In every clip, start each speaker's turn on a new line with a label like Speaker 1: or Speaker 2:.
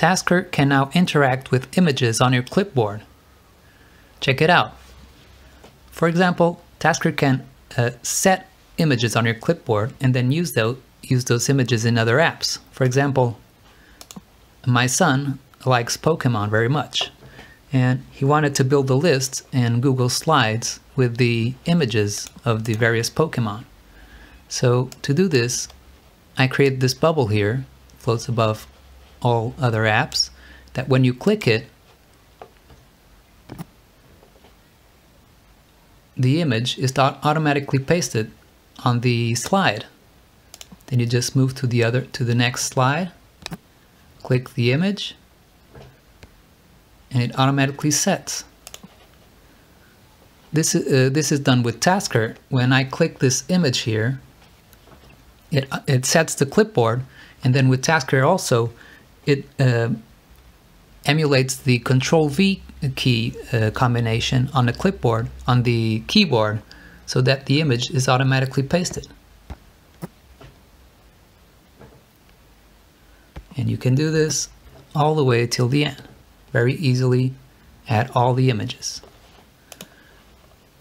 Speaker 1: Tasker can now interact with images on your clipboard. Check it out. For example, Tasker can uh, set images on your clipboard and then use those, use those images in other apps. For example, my son likes Pokemon very much and he wanted to build a list in Google Slides with the images of the various Pokemon. So to do this, I created this bubble here, floats above all other apps, that when you click it, the image is automatically pasted on the slide. Then you just move to the other to the next slide, click the image, and it automatically sets. This, uh, this is done with Tasker. When I click this image here, it, it sets the clipboard, and then with Tasker also, it uh, emulates the Control V key uh, combination on the clipboard, on the keyboard, so that the image is automatically pasted. And you can do this all the way till the end very easily add all the images.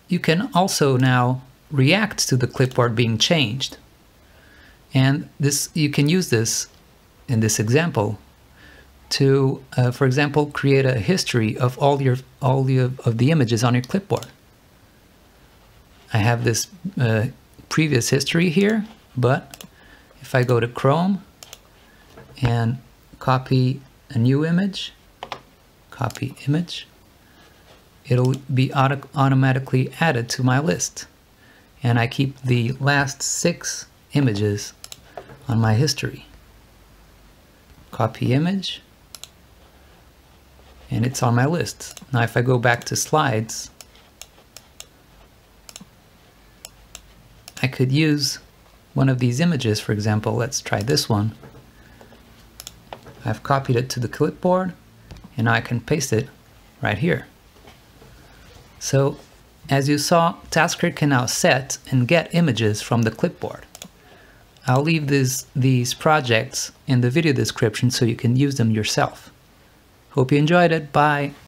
Speaker 1: You can also now react to the clipboard being changed. And this you can use this in this example to, uh, for example, create a history of all your all the, of the images on your clipboard. I have this uh, previous history here, but if I go to Chrome and copy a new image, copy image, it'll be auto automatically added to my list. And I keep the last six images on my history. Copy image, and it's on my list. Now if I go back to slides, I could use one of these images, for example, let's try this one. I've copied it to the clipboard and I can paste it right here. So as you saw, Tasker can now set and get images from the clipboard. I'll leave this, these projects in the video description so you can use them yourself. Hope you enjoyed it. Bye!